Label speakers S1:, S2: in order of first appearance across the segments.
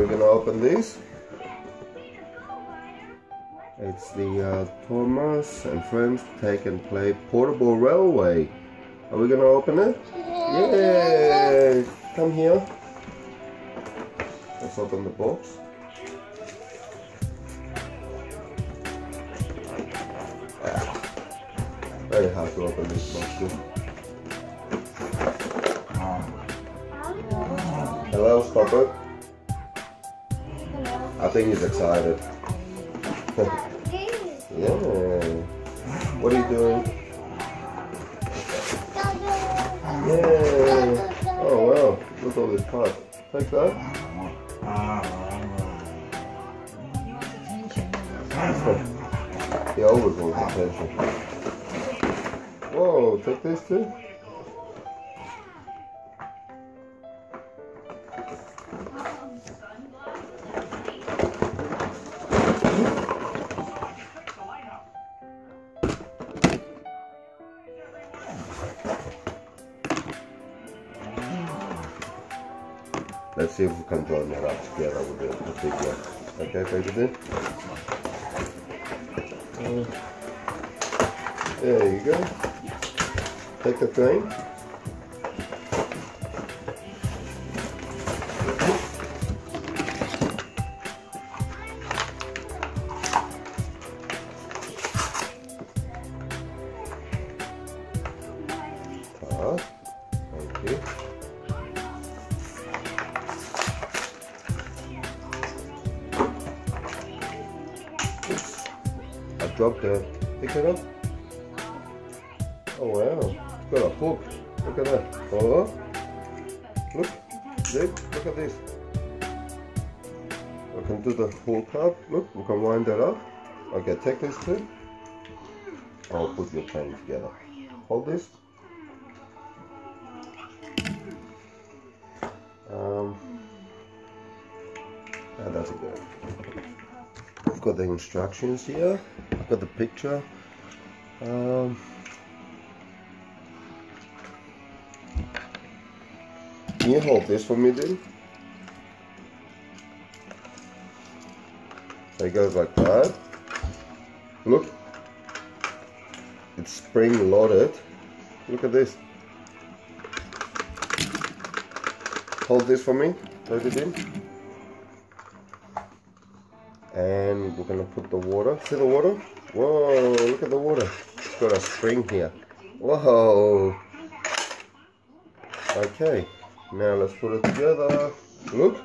S1: we're gonna open this. It's the uh, Thomas and Friends Take-n-Play Portable Railway. Are we gonna open it? Yeah! Come here. Let's open the box. Very hard to open this box. Too. Hello, stop it. I think he's excited. yeah. What are you doing? Yeah. Oh wow, look at all this cards. Take that. he always wants attention. Whoa, take this too. Let's see if we can join it up together with the, one. Okay, then? Uh, there you go. Take the train. Dropped it. Pick it up. Oh wow, it's got a hook. Look at that. Oh, look, Jake, look at this. I can do the hook up. Look, we can wind that up. Okay, take this too. I'll put your pen together. Hold this. Um, yeah, that's good. I've got the instructions here. I've the picture. Um, can you hold this for me, dude? It goes like that. Look, it's spring loaded. Look at this. Hold this for me. Load it in and we're gonna put the water. See the water? Whoa, look at the water. It's got a spring here. Whoa. Okay, now let's put it together. Look.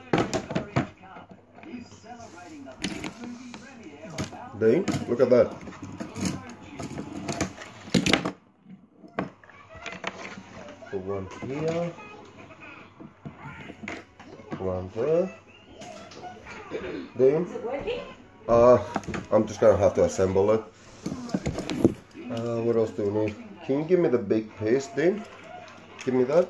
S1: Dean, look at that. Put one here. One there. Dean? Uh, I'm just gonna have to assemble it. Uh, what else do we need? Can you give me the big piece, Dean? Give me that.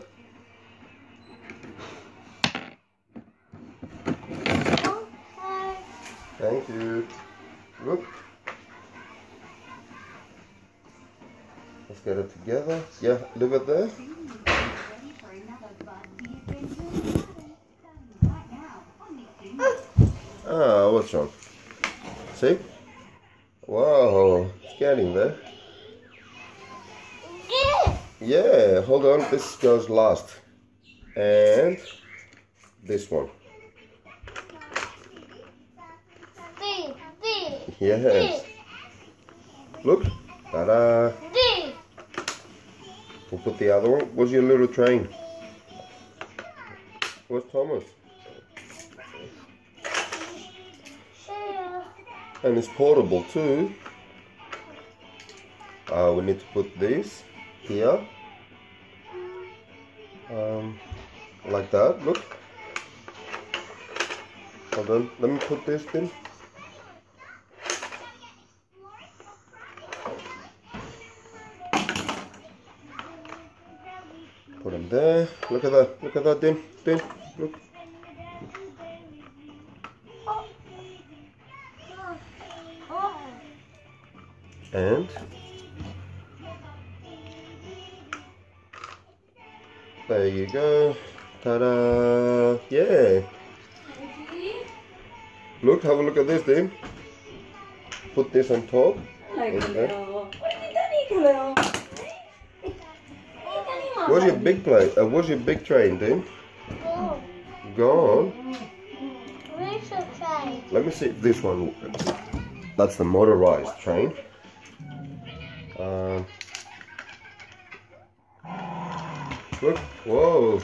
S1: Thank you. Let's get it together. Yeah, leave it there. Ah, what's wrong? See? Wow, it's getting there. Yeah, hold on, this goes last. And this one. Yes. Look. Ta-da. We'll put the other one. Where's your little train? Where's Thomas? And it's portable too. Uh, we need to put this here, um, like that. Look. Hold on. Let me put this in. Put them there. Look at that. Look at that, Din. Din. Look. And there you go ta-da yeah Look, have a look at this, Dean. Put this on top.
S2: Hello,
S1: Okay.
S2: Khalil. What have you done here, Khalil? What have you done here, Mum?
S1: Where's your big plane? Uh, where's your big train, Dean?
S3: Oh,
S1: Gone.
S3: where's the train?
S1: Let me see if this one. That's the motorized train. Um, look, whoa.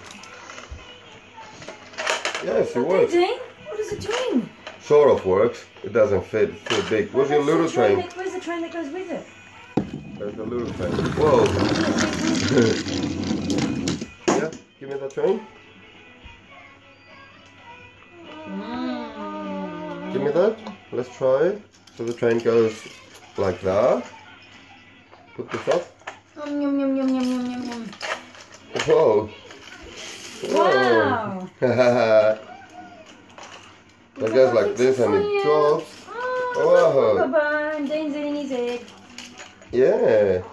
S1: Yes, it works.
S2: What is it doing?
S1: Sort of works. It doesn't fit too big. Where's your little
S2: train?
S1: train?
S2: Where's the train that goes with it?
S1: There's the little train. Whoa. yeah, give me that train.
S2: Mm.
S1: Give me that. Let's try it. So the train goes like that. Put this up.
S2: Yum, yum, yum, yum, yum, yum, yum, yum.
S1: Whoa.
S2: Wow.
S1: Whoa. It goes like this and it drops.
S2: Oh,
S1: Whoa.
S2: Bye bye. Dean's eating his egg.
S1: Yeah.